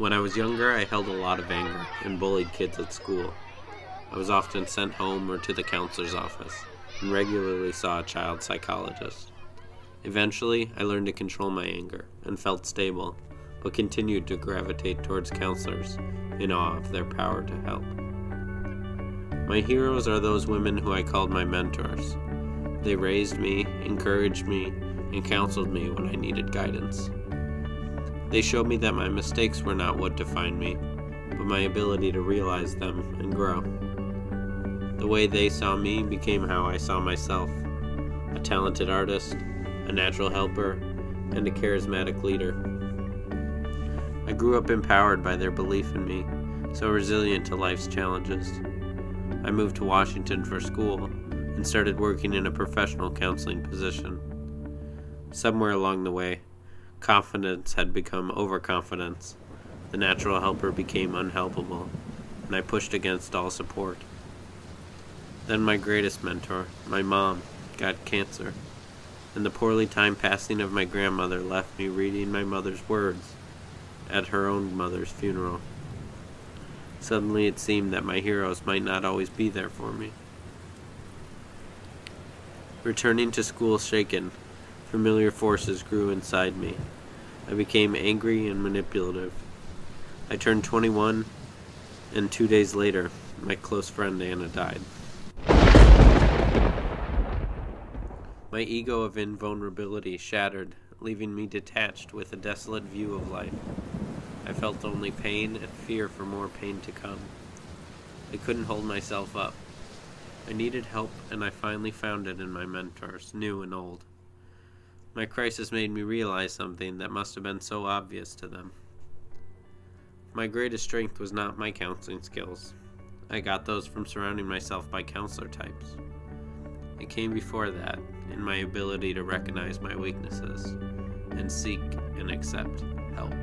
When I was younger, I held a lot of anger and bullied kids at school. I was often sent home or to the counselor's office and regularly saw a child psychologist. Eventually, I learned to control my anger and felt stable, but continued to gravitate towards counselors in awe of their power to help. My heroes are those women who I called my mentors. They raised me, encouraged me, and counseled me when I needed guidance. They showed me that my mistakes were not what defined me, but my ability to realize them and grow. The way they saw me became how I saw myself a talented artist, a natural helper, and a charismatic leader. I grew up empowered by their belief in me, so resilient to life's challenges. I moved to Washington for school and started working in a professional counseling position. Somewhere along the way, confidence had become overconfidence. The natural helper became unhelpable, and I pushed against all support. Then my greatest mentor, my mom, got cancer, and the poorly timed passing of my grandmother left me reading my mother's words at her own mother's funeral. Suddenly it seemed that my heroes might not always be there for me. Returning to school shaken, familiar forces grew inside me. I became angry and manipulative. I turned 21, and two days later, my close friend Anna died. My ego of invulnerability shattered, leaving me detached with a desolate view of life. I felt only pain and fear for more pain to come. I couldn't hold myself up. I needed help, and I finally found it in my mentors, new and old. My crisis made me realize something that must have been so obvious to them. My greatest strength was not my counseling skills. I got those from surrounding myself by counselor types. It came before that, in my ability to recognize my weaknesses and seek and accept help.